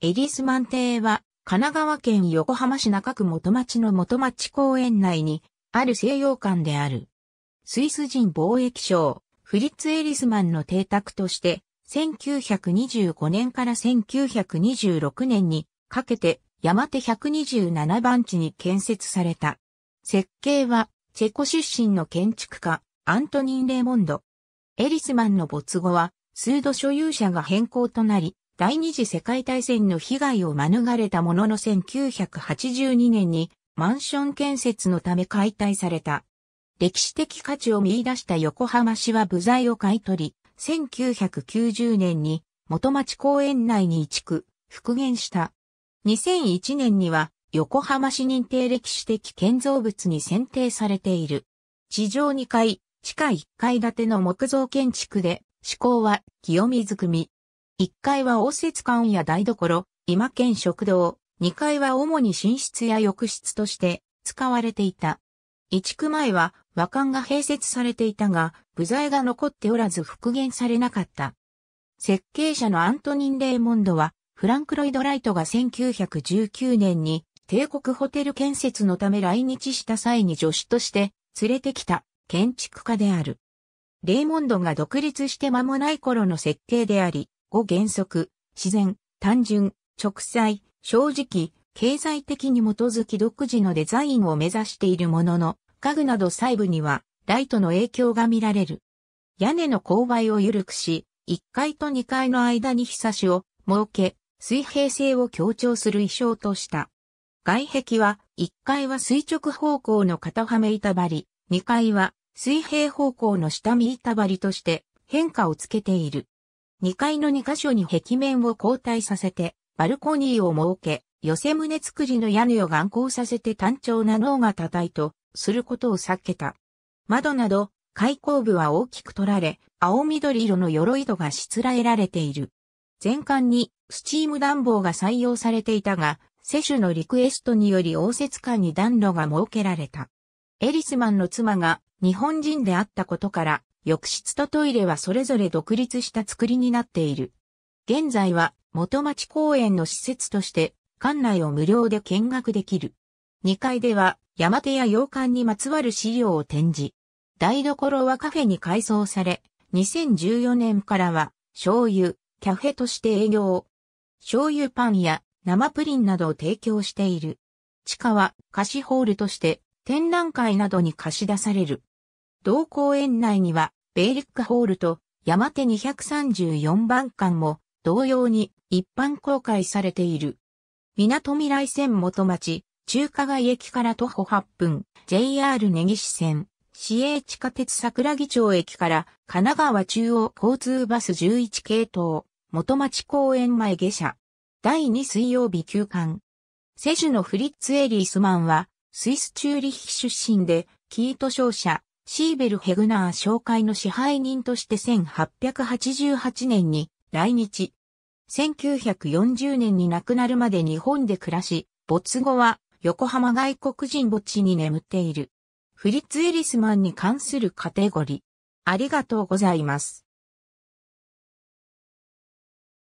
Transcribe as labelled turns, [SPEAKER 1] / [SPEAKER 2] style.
[SPEAKER 1] エリスマン邸は、神奈川県横浜市中区元町の元町公園内に、ある西洋館である。スイス人貿易商、フリッツ・エリスマンの邸宅として、1925年から1926年にかけて山手127番地に建設された。設計はチェコ出身の建築家アントニン・レーモンド。エリスマンの没後は数度所有者が変更となり、第二次世界大戦の被害を免れたものの1982年にマンション建設のため解体された。歴史的価値を見出した横浜市は部材を買い取り、1990年に元町公園内に移築、復元した。2001年には横浜市認定歴史的建造物に選定されている。地上2階、地下1階建ての木造建築で、施工は清水組。1階は応接館や台所、今県食堂、2階は主に寝室や浴室として使われていた。移築前は和館が併設されていたが、部材が残っておらず復元されなかった。設計者のアントニン・レーモンドは、フランク・ロイド・ライトが1919年に帝国ホテル建設のため来日した際に助手として連れてきた建築家である。レーモンドが独立して間もない頃の設計であり、5原則、自然、単純、直裁、正直、経済的に基づき独自のデザインを目指しているものの、家具など細部にはライトの影響が見られる。屋根の勾配を緩くし、1階と2階の間に日差しを設け、水平性を強調する衣装とした。外壁は、1階は垂直方向の片はめ板張り、2階は水平方向の下見板張りとして変化をつけている。2階の2箇所に壁面を交代させて、バルコニーを設け、寄せ棟作りの屋根を眼光させて単調な脳が叩いとすることを避けた。窓など、開口部は大きく取られ、青緑色の鎧戸がしつらえられている。前館にスチーム暖房が採用されていたが、セシュのリクエストにより応接間に暖炉が設けられた。エリスマンの妻が日本人であったことから、浴室とトイレはそれぞれ独立した作りになっている。現在は元町公園の施設として館内を無料で見学できる。2階では山手や洋館にまつわる資料を展示。台所はカフェに改装され、2014年からは醤油、キャフェとして営業。醤油パンや生プリンなどを提供している。地下は貸しホールとして展覧会などに貸し出される。同公園内にはベーリックホールと山手234番館も同様に一般公開されている。港未来線元町、中華街駅から徒歩8分、JR 根岸線、市営地下鉄桜木町駅から神奈川中央交通バス11系統、元町公園前下車。第2水曜日休館。セジュのフリッツ・エリースマンは、スイス・チューリッヒ出身で、キート商社、シーベル・ヘグナー紹介の支配人として1888年に来日。1940年に亡くなるまで日本で暮らし、没後は横浜外国人墓地に眠っている。フリッツ・エリスマンに関するカテゴリー。ありがとうございます。